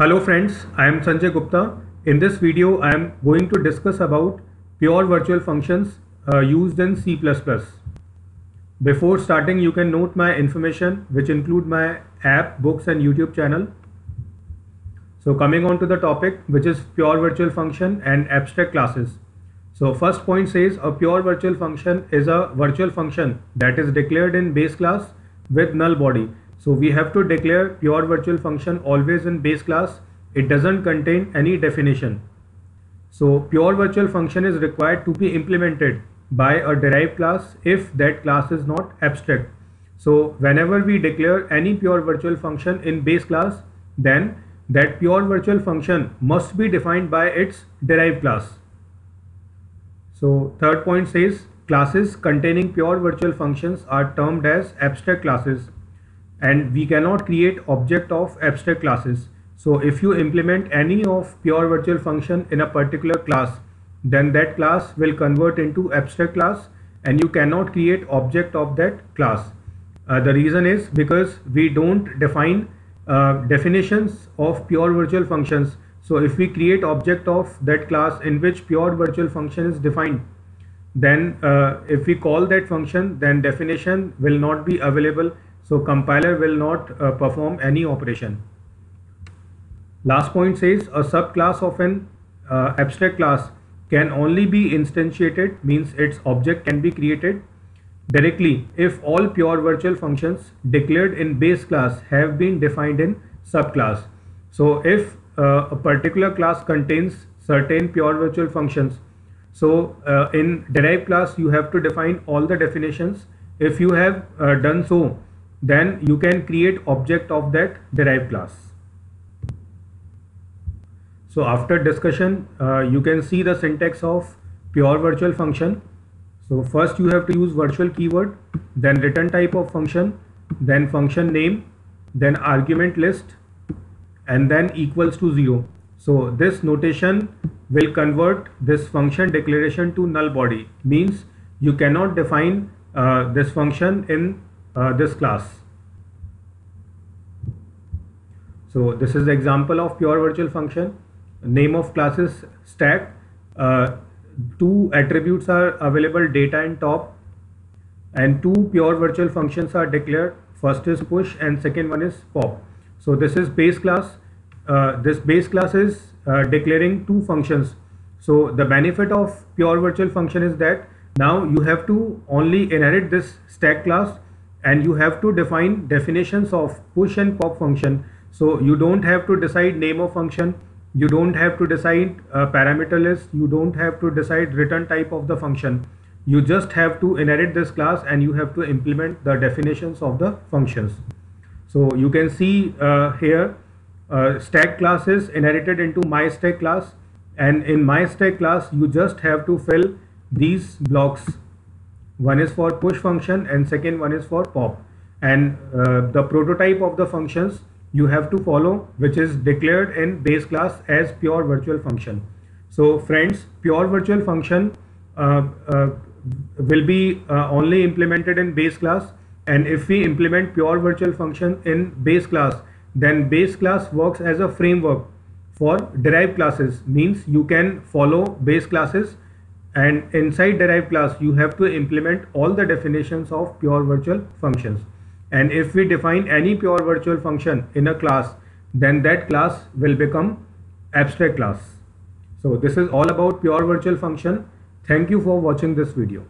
Hello friends, I am Sanjay Gupta. In this video, I am going to discuss about pure virtual functions uh, used in C++. Before starting, you can note my information which include my app, books and YouTube channel. So coming on to the topic which is pure virtual function and abstract classes. So first point says a pure virtual function is a virtual function that is declared in base class with null body so we have to declare pure virtual function always in base class. It doesn't contain any definition. So pure virtual function is required to be implemented by a derived class if that class is not abstract. So whenever we declare any pure virtual function in base class, then that pure virtual function must be defined by its derived class. So third point says classes containing pure virtual functions are termed as abstract classes and we cannot create object of abstract classes. So if you implement any of pure virtual function in a particular class, then that class will convert into abstract class and you cannot create object of that class. Uh, the reason is because we don't define uh, definitions of pure virtual functions. So if we create object of that class in which pure virtual function is defined, then uh, if we call that function, then definition will not be available so compiler will not uh, perform any operation. Last point says a subclass of an uh, abstract class can only be instantiated means its object can be created directly if all pure virtual functions declared in base class have been defined in subclass. So if uh, a particular class contains certain pure virtual functions so uh, in derived class you have to define all the definitions if you have uh, done so then you can create object of that derived class. So after discussion, uh, you can see the syntax of pure virtual function. So first you have to use virtual keyword, then return type of function, then function name, then argument list, and then equals to zero. So this notation will convert this function declaration to null body means you cannot define uh, this function in uh, this class. So this is the example of pure virtual function. Name of classes stack. Uh, two attributes are available data and top and two pure virtual functions are declared. First is push and second one is pop. So this is base class. Uh, this base class is uh, declaring two functions. So the benefit of pure virtual function is that now you have to only inherit this stack class and you have to define definitions of push and pop function. So you don't have to decide name of function. You don't have to decide a parameter list. You don't have to decide return type of the function. You just have to inherit this class and you have to implement the definitions of the functions. So you can see uh, here uh, stack class is inherited into my stack class. And in my stack class you just have to fill these blocks one is for push function and second one is for pop. And uh, the prototype of the functions you have to follow which is declared in base class as pure virtual function. So friends pure virtual function uh, uh, will be uh, only implemented in base class. And if we implement pure virtual function in base class then base class works as a framework for derived classes. Means you can follow base classes and inside derived class you have to implement all the definitions of pure virtual functions. And if we define any pure virtual function in a class then that class will become abstract class. So this is all about pure virtual function. Thank you for watching this video